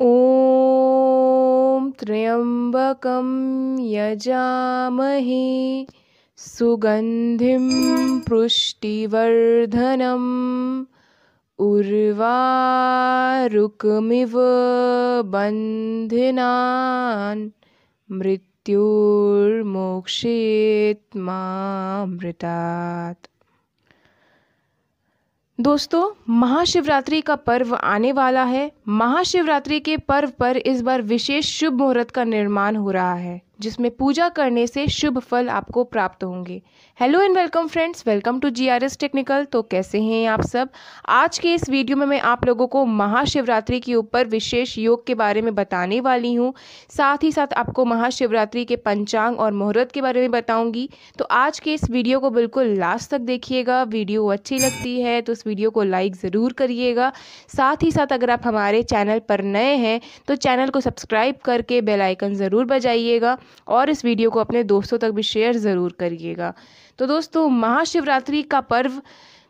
ॐ त्र्यम्बकं यजामहे सुगन्धिं पुष्टिवर्धनम् उर्वारुकमिव बन्धिनान् मृत्युर्मोक्षेत् मामृतात्। दोस्तों, महाशिवरात्रि का पर्व आने वाला है। महाशिवरात्रि के पर्व पर इस बार विशेष शुभ मुहूर्त का निर्माण हो रहा है। जिसमें पूजा करने से शुभ फल आपको प्राप्त होंगे। Hello and welcome friends welcome to GRS technical तो कैसे हैं आप सब? आज के इस वीडियो में मैं आप लोगों को महाशिवरात्रि के ऊपर विशेष योग के बारे में बताने वाली हूँ। साथ ही साथ आपको महाशिवरात्रि के पंचांग और मुहूर्त के बारे में बताऊँगी। तो आज के इस वीडियो को बिल्कुल लास्ट तक देखिएगा। वीडियो अच्छी लगती है तो इस वीडियो को लाइक ज़रूर करिएगा। साथ ही साथ अगर आप हमारे चैनल पर नए हैं तो चैनल को सब्सक्राइब करके बेलाइकन ज़रूर बजाइएगा। और इस वीडियो को अपने दोस्तों तक भी शेयर ज़रूर करिएगा। तो दोस्तों, महाशिवरात्रि का पर्व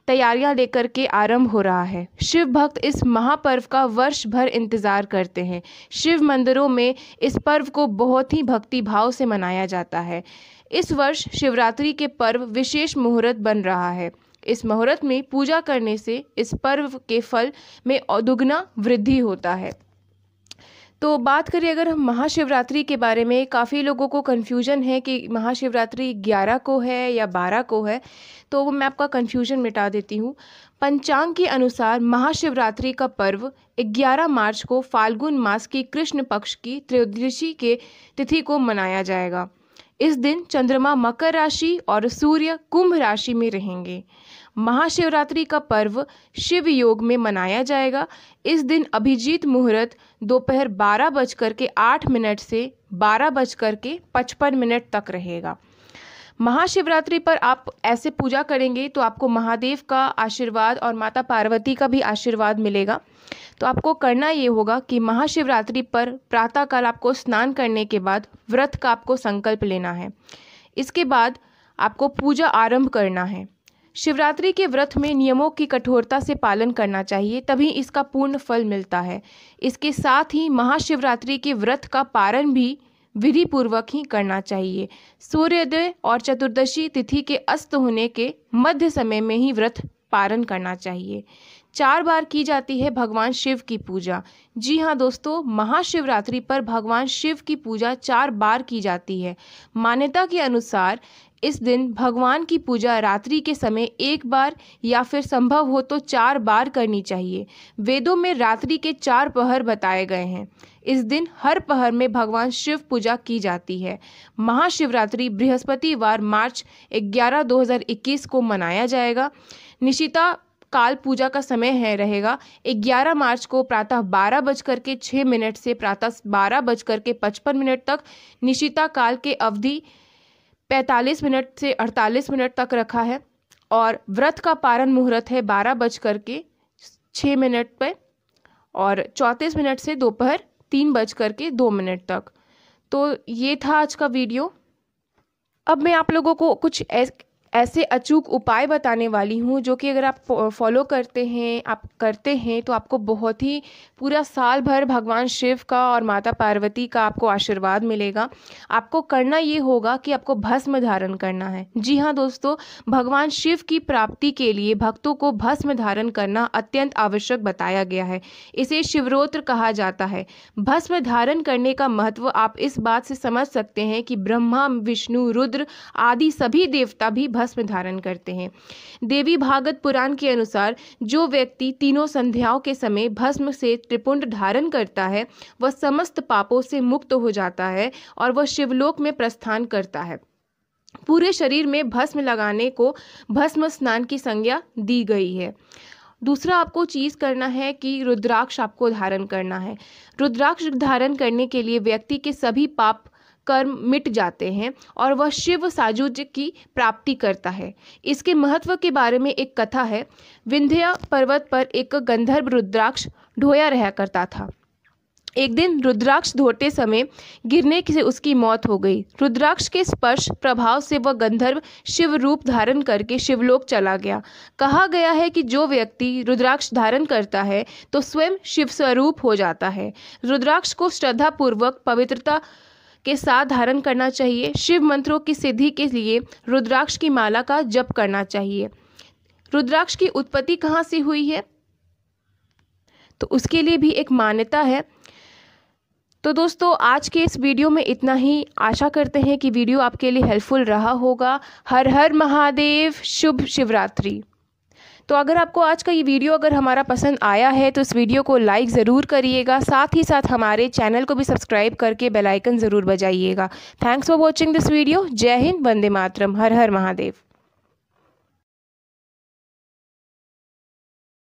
तैयारियाँ लेकर के आरंभ हो रहा है। शिव भक्त इस महापर्व का वर्ष भर इंतज़ार करते हैं। शिव मंदिरों में इस पर्व को बहुत ही भक्ति भाव से मनाया जाता है। इस वर्ष शिवरात्रि के पर्व विशेष मुहूर्त बन रहा है। इस मुहूर्त में पूजा करने से इस पर्व के फल में दुगना वृद्धि होता है। तो बात करें अगर हम महाशिवरात्रि के बारे में, काफ़ी लोगों को कन्फ्यूज़न है कि महाशिवरात्रि ग्यारह को है या बारह को है तो मैं आपका कन्फ्यूज़न मिटा देती हूँ। पंचांग के अनुसार महाशिवरात्रि का पर्व 11 मार्च को फाल्गुन मास की कृष्ण पक्ष की त्रयोदशी के तिथि को मनाया जाएगा। इस दिन चंद्रमा मकर राशि और सूर्य कुंभ राशि में रहेंगे। महाशिवरात्रि का पर्व शिव योग में मनाया जाएगा। इस दिन अभिजीत मुहूर्त दोपहर बारह बजकर के आठ मिनट से बारह बजकर के पचपन मिनट तक रहेगा। महाशिवरात्रि पर आप ऐसे पूजा करेंगे तो आपको महादेव का आशीर्वाद और माता पार्वती का भी आशीर्वाद मिलेगा। तो आपको करना ये होगा कि महाशिवरात्रि पर प्रातःकाल आपको स्नान करने के बाद व्रत का आपको संकल्प लेना है। इसके बाद आपको पूजा आरंभ करना है। शिवरात्रि के व्रत में नियमों की कठोरता से पालन करना चाहिए, तभी इसका पूर्ण फल मिलता है। इसके साथ ही महाशिवरात्रि के व्रत का पारण भी विधि पूर्वक ही करना चाहिए। सूर्योदय और चतुर्दशी तिथि के अस्त होने के मध्य समय में ही व्रत पारण करना चाहिए। चार बार की जाती है भगवान शिव की पूजा। जी हाँ दोस्तों, महाशिवरात्रि पर भगवान शिव की पूजा चार बार की जाती है। मान्यता के अनुसार इस दिन भगवान की पूजा रात्रि के समय एक बार या फिर संभव हो तो चार बार करनी चाहिए। वेदों में रात्रि के चार पहर बताए गए हैं। इस दिन हर पहर में भगवान शिव पूजा की जाती है। महाशिवरात्रि बृहस्पतिवार मार्च 11 2021 को मनाया जाएगा। निशिता काल पूजा का समय है रहेगा। 11 मार्च को प्रातः बारह बजकर के छः मिनट से प्रातः बारह बजकर के पचपन मिनट तक निशिता काल के अवधि पैंतालीस मिनट से अड़तालीस मिनट तक रखा है और व्रत का पारण मुहूर्त है बारह बज कर के छः मिनट पर और चौंतीस मिनट से दोपहर तीन बज कर के दो मिनट तक। तो ये था आज का वीडियो। अब मैं आप लोगों को कुछ ऐसे अचूक उपाय बताने वाली हूँ जो कि अगर आप फॉलो करते हैं, आप करते हैं तो आपको बहुत ही पूरा साल भर भगवान शिव का और माता पार्वती का आपको आशीर्वाद मिलेगा। आपको करना ये होगा कि आपको भस्म धारण करना है। जी हाँ दोस्तों, भगवान शिव की प्राप्ति के लिए भक्तों को भस्म धारण करना अत्यंत आवश्यक बताया गया है। इसे शिवरोत्र कहा जाता है। भस्म धारण करने का महत्व आप इस बात से समझ सकते हैं कि ब्रह्मा, विष्णु, रुद्र आदि सभी देवता भी भस्म धारण करते हैं। देवी भागवत पुराण के अनुसार, जो व्यक्ति तीनों संध्याओं के समय भस्म से त्रिपुंड धारण करता है, वह समस्त पापों से मुक्त हो जाता है और वह शिवलोक में प्रस्थान करता है। पूरे शरीर में भस्म लगाने को भस्म स्नान की संज्ञा दी गई है। दूसरा आपको चीज़ करना है कि रुद्राक्ष आपको धारण करना है। रुद्राक्ष धारण करने के लिए व्यक्ति के सभी पाप कर्म मिट जाते हैं और वह शिव साजुज की प्राप्ति करता है। इसके महत्व के बारे में एक कथा है। विंध्य पर्वत पर एक गंधर्व रुद्राक्ष ढोया रहा करता था। एक दिन रुद्राक्ष धोते समय गिरने से उसकी मौत हो गई। रुद्राक्ष के स्पर्श प्रभाव से वह गंधर्व शिव रूप धारण करके शिवलोक चला गया। कहा गया है कि जो व्यक्ति रुद्राक्ष धारण करता है तो स्वयं शिव स्वरूप हो जाता है। रुद्राक्ष को श्रद्धापूर्वक पवित्रता के साथ धारण करना चाहिए। शिव मंत्रों की सिद्धि के लिए रुद्राक्ष की माला का जप करना चाहिए। रुद्राक्ष की उत्पत्ति कहाँ से हुई है? तो उसके लिए भी एक मान्यता है। तो दोस्तों, आज के इस वीडियो में इतना ही। आशा करते हैं कि वीडियो आपके लिए हेल्पफुल रहा होगा। हर हर महादेव, शुभ शिवरात्रि। तो अगर आपको आज का ये वीडियो अगर हमारा पसंद आया है तो इस वीडियो को लाइक ज़रूर करिएगा। साथ ही साथ हमारे चैनल को भी सब्सक्राइब करके बेलाइकन ज़रूर बजाइएगा। Thanks for watching this video जय हिंद, वंदे मातरम। हर हर महादेव।